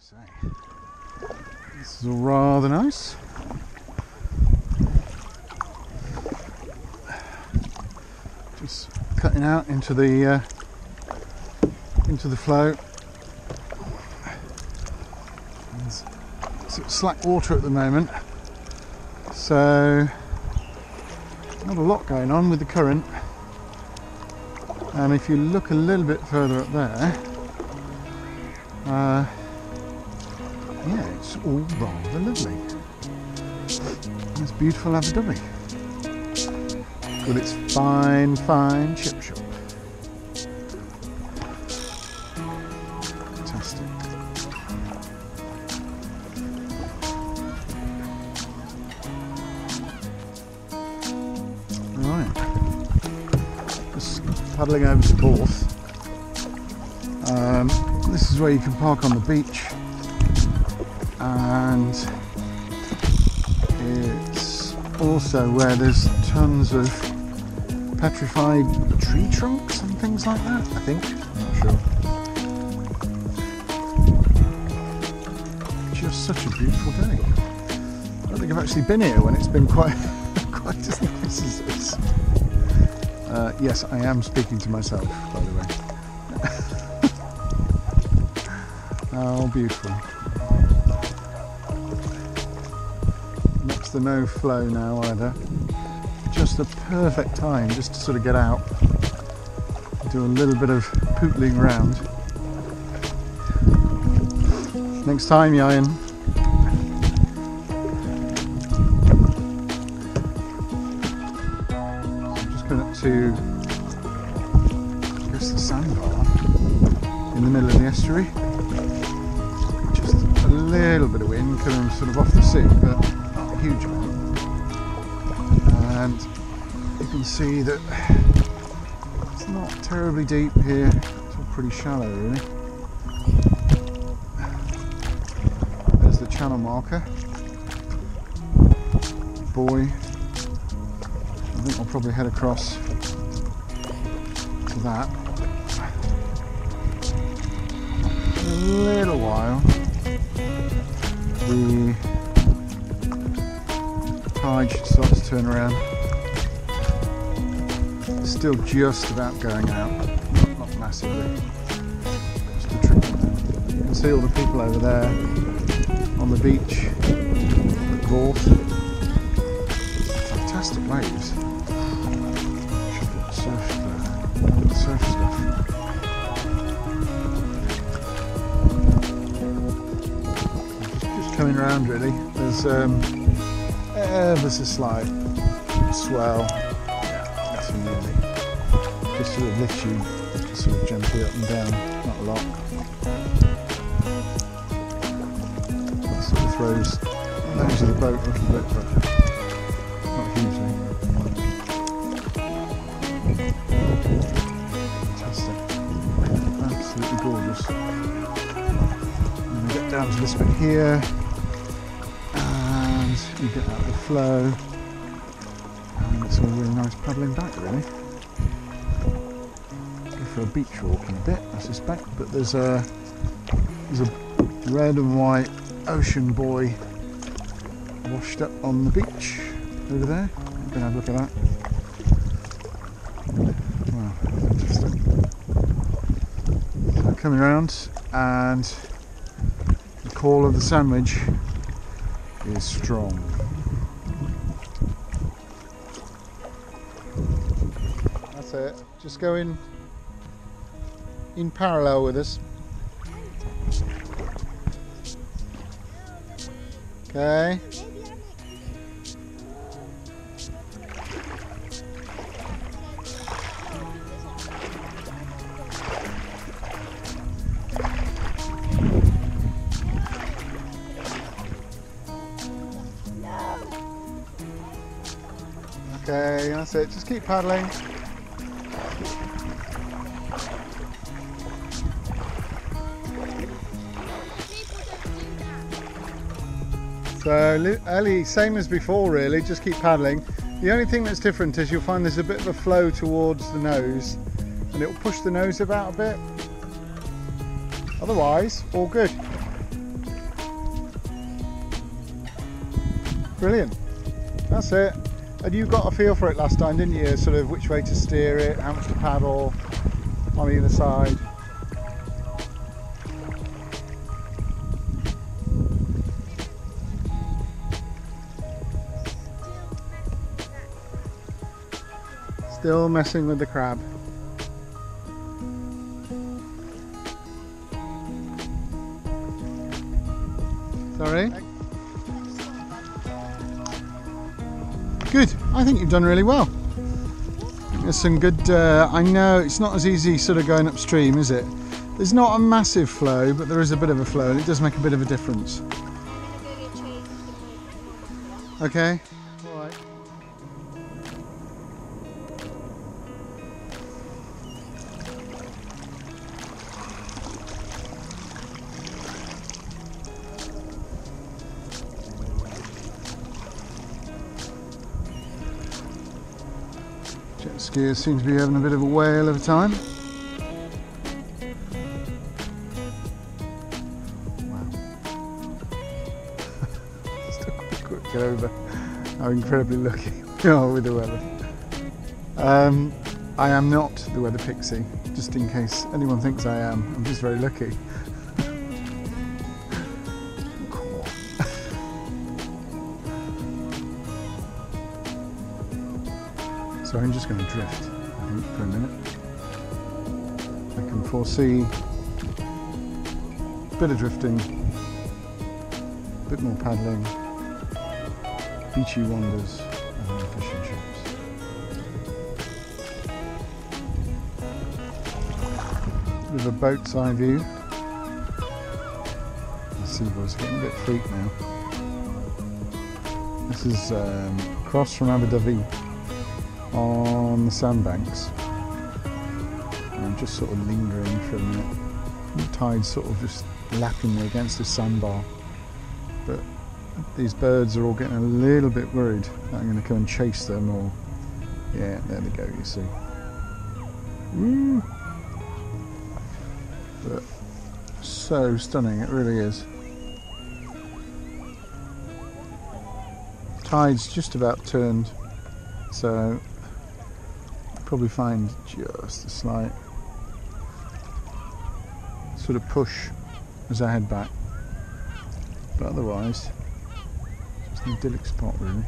say, this is rather nice. Just cutting out into the uh, into the flow. There's slack water at the moment, so not a lot going on with the current. And if you look a little bit further up there, uh, yeah, it's all rather lovely. It's beautiful Dovey. With its fine, fine chip shop. Fantastic. Right. Just paddling over to Borth. Um, this is where you can park on the beach and it's also where there's tons of petrified tree trunks and things like that I think. I'm not sure. Just such a beautiful day. I don't think I've actually been here when it's been quite quite as nice as this. Uh, yes I am speaking to myself by the way. How beautiful to no flow now either. Just the perfect time just to sort of get out, do a little bit of pootling around. Next time, Yayan. I'm just going up to, I guess, the sandbar in the middle of the estuary. Just a little bit of wind coming sort of off the sea, but huge amount. And you can see that it's not terribly deep here. It's all pretty shallow, really. There's the channel marker. Boy, I think I'll probably head across to that. In a little while the tide should start to turn around. Still just about going out, not, massively. Just a trickle. You can see all the people over there on the beach at Borth. Fantastic waves. Surf, uh, surf stuff. just coming around really. There's um, ever so slight swell. Yeah, nothing really. Just sort of lifts you sort of gently up and down, not a lot. That sort of throws nose of the boat a little bit, but not hugely. Fantastic. Absolutely gorgeous. And we get down to this bit here, you get out the flow, and it's all really nice paddling back, really. Go for a beach walk in a bit, I suspect, but there's a there's a red and white ocean buoy washed up on the beach over there. I'm going to have a look at that. Wow, fantastic. So coming around and the call of the sandwich is strong. That's it. Just go in in parallel with us. Okay. That's it. Just keep paddling. So, Ellie, same as before really, just keep paddling. The only thing that's different is you'll find there's a bit of a flow towards the nose and it'll push the nose about a bit. Otherwise, all good. Brilliant. That's it. And you got a feel for it last time, didn't you? Sort of which way to steer it, how much to paddle on either side. Still messing with the crab. Sorry? Good. I think you've done really well. There's some good. Uh, I know it's not as easy sort of going upstream, is it? There's not a massive flow, but there is a bit of a flow, and it does make a bit of a difference. Okay. Skiers seem to be having a bit of a whale of a time. Wow. Get over how incredibly lucky we are with the weather. Um, I am not the weather pixie, just in case anyone thinks I am. I'm just very lucky. So I'm just going to drift, I think, for a minute. I can foresee a bit of drifting, a bit more paddling, beachy wanders, and fish and chips. Of a boat's eye view. The seaboard's getting a bit freak now. This is um, across from Aberdovey on the sandbanks. And I'm just sort of lingering for a minute. The tide's sort of just lapping me against the sandbar. But these birds are all getting a little bit worried that I'm going to come and chase them or... Yeah, there they go, you see. Woo! But so stunning, it really is. Tide's just about turned, so probably find just a slight sort of push as I head back. But otherwise, just an idyllic spot really.